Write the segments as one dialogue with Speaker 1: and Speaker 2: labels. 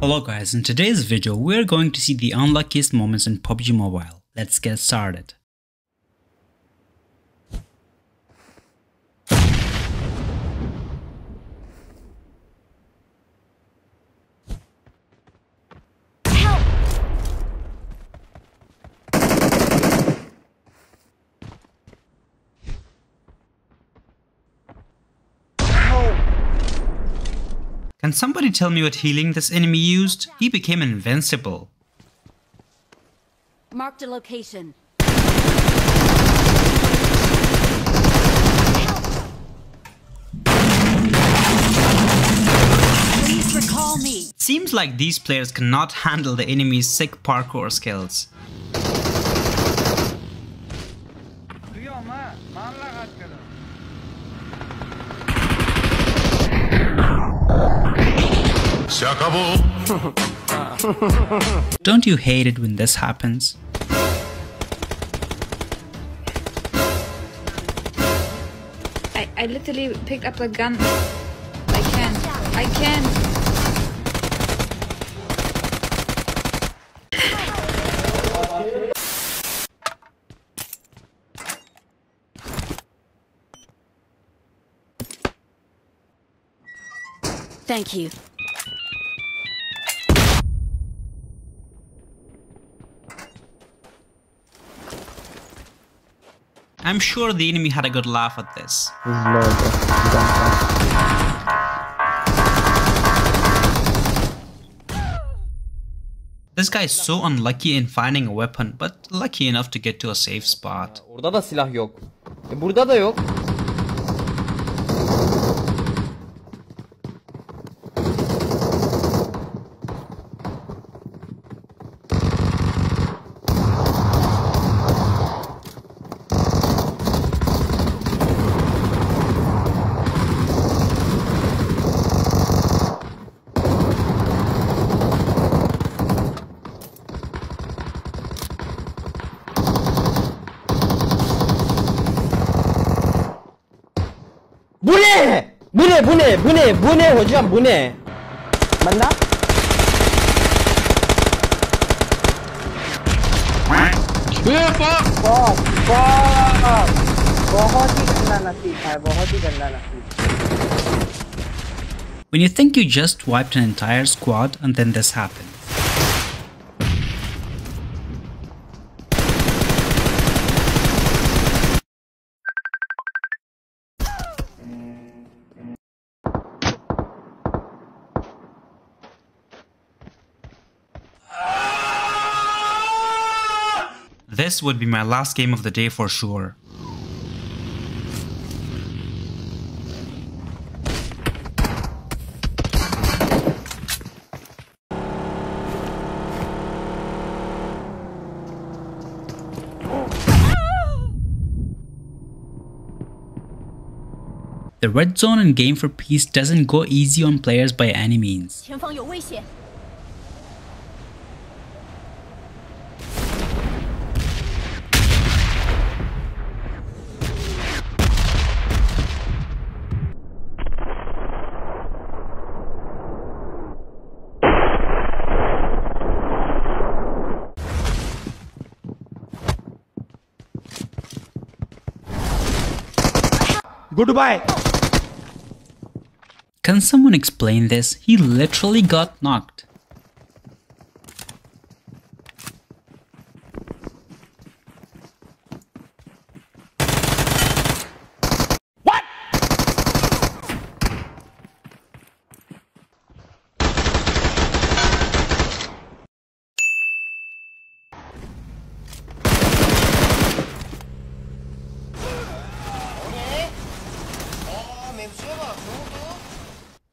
Speaker 1: Hello guys, in today's video we're going to see the unluckiest moments in PUBG Mobile. Let's get started. Can somebody tell me what healing this enemy used? He became invincible.
Speaker 2: Marked a location. Please recall me.
Speaker 1: Seems like these players cannot handle the enemy's sick parkour skills. Don't you hate it when this happens?
Speaker 3: I, I literally picked up a gun. I can. I can.
Speaker 2: Thank you.
Speaker 1: I'm sure the enemy had a good laugh at this. This guy is so unlucky in finding a weapon, but lucky enough to get to a safe spot.
Speaker 4: Orada da silah yok. E burada da yok. Bu ne? Bu ne? Bu ne? Bu ne hocam? Bu ne?
Speaker 5: बंदा बहुत बहुत बहुत ही गंदा नसीब है बहुत ही गंदा नसीब
Speaker 1: When you think you just wiped an entire squad and then this happened. This would be my last game of the day for sure. The red zone in Game for Peace doesn't go easy on players by any means.
Speaker 4: Goodbye.
Speaker 1: Can someone explain this? He literally got knocked.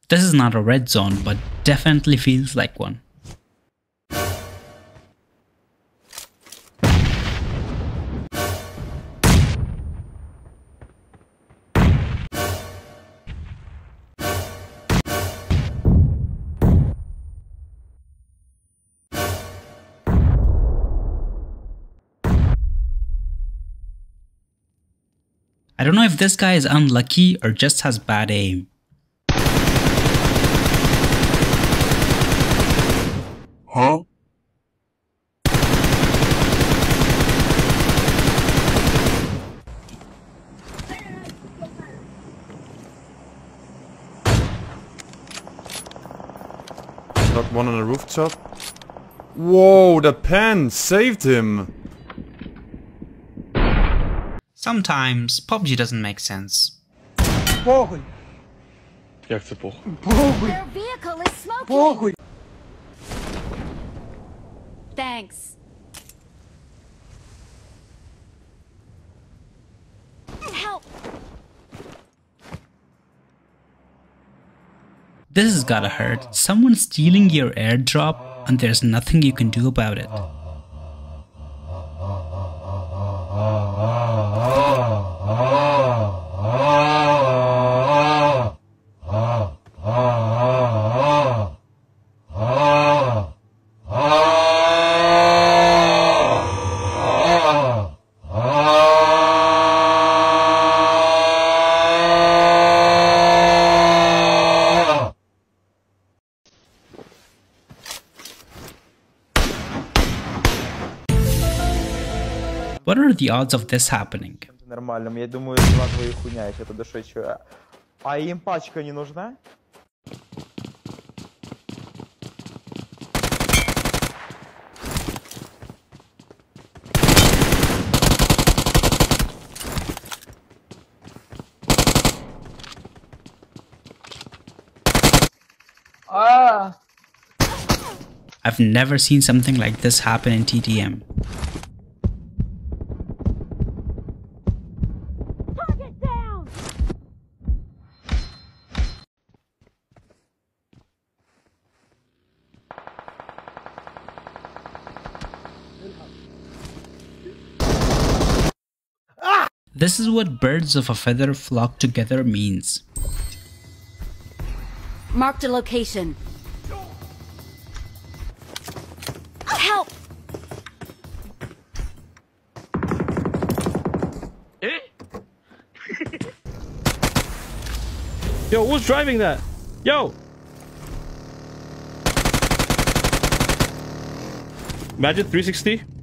Speaker 1: This is not a red zone, but definitely feels like one. I don't know if this guy is unlucky or just has bad aim.
Speaker 6: Huh? Not one on the rooftop. Whoa, the pan saved him!
Speaker 1: Sometimes PUBG doesn't make sense.
Speaker 5: Похуй!
Speaker 7: Як це похуй?
Speaker 5: Похуй!
Speaker 2: Their vehicle is smoking!
Speaker 5: Похуй!
Speaker 2: Thanks. Help.
Speaker 1: This has gotta hurt. Someone's stealing your airdrop and there's nothing you can do about it. what are the odds of this happening? I've never seen something like this happen in
Speaker 2: TDM.
Speaker 1: This is what birds of a feather flock together means.
Speaker 2: Marked a location. Help. Eh?
Speaker 7: Yo, who's driving that? Yo! Imagine 360.